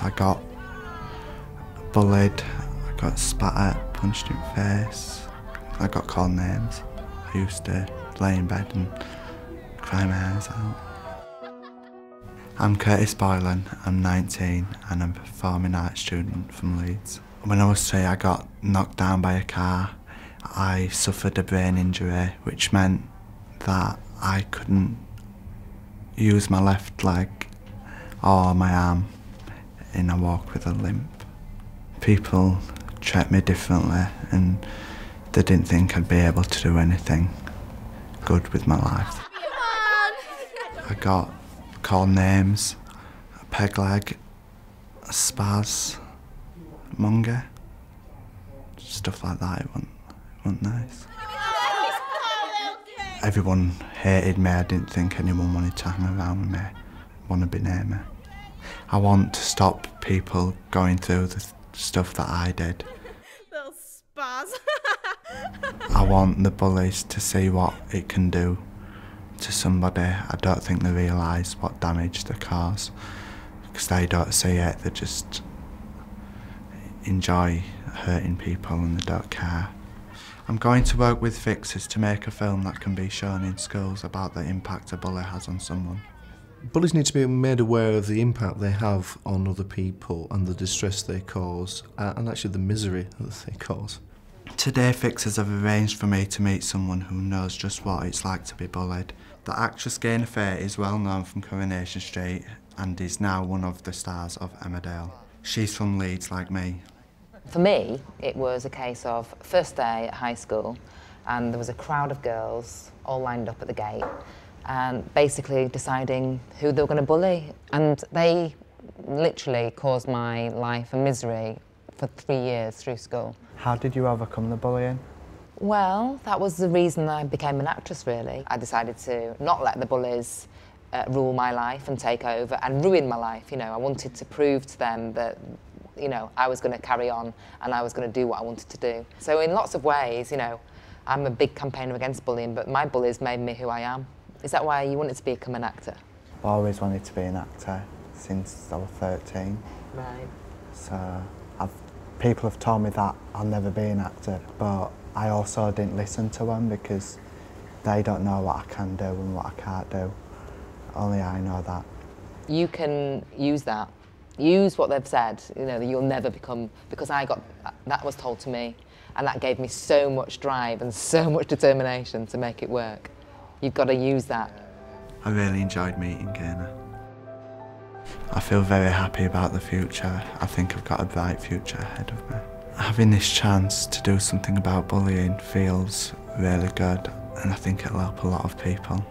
I got bullied, I got spat at, punched in the face, I got called names. I used to lay in bed and cry my eyes out. I'm Curtis Boylan, I'm 19 and I'm a performing arts student from Leeds. When I was three I got knocked down by a car. I suffered a brain injury which meant that I couldn't use my left leg or my arm in a walk with a limp. People treat me differently and they didn't think I'd be able to do anything good with my life. I got called names, a peg leg, a spaz, monger, stuff like that. It wasn't, it wasn't nice. Everyone hated me. I didn't think anyone wanted to hang around me, want to be near me. I want to stop people going through the stuff that I did. Little spaz. I want the bullies to see what it can do to somebody. I don't think they realise what damage they cause because they don't see it, they just enjoy hurting people and they don't care. I'm going to work with fixers to make a film that can be shown in schools about the impact a bully has on someone. Bullies need to be made aware of the impact they have on other people and the distress they cause uh, and actually the misery that they cause. Today Fixers have arranged for me to meet someone who knows just what it's like to be bullied. The actress Gaynor Faye is well known from Coronation Street and is now one of the stars of Emmerdale. She's from Leeds like me. For me, it was a case of first day at high school and there was a crowd of girls all lined up at the gate and basically deciding who they were going to bully. And they literally caused my life a misery for three years through school. How did you overcome the bullying? Well, that was the reason I became an actress, really. I decided to not let the bullies uh, rule my life and take over and ruin my life. You know, I wanted to prove to them that, you know, I was going to carry on and I was going to do what I wanted to do. So in lots of ways, you know, I'm a big campaigner against bullying, but my bullies made me who I am. Is that why you wanted to become an actor? I always wanted to be an actor since I was 13. Right. So I've, people have told me that I'll never be an actor, but I also didn't listen to them because they don't know what I can do and what I can't do. Only I know that. You can use that. Use what they've said, you know, that you'll never become, because I got, that was told to me, and that gave me so much drive and so much determination to make it work. You've got to use that. I really enjoyed meeting Gaynor. I feel very happy about the future. I think I've got a bright future ahead of me. Having this chance to do something about bullying feels really good and I think it'll help a lot of people.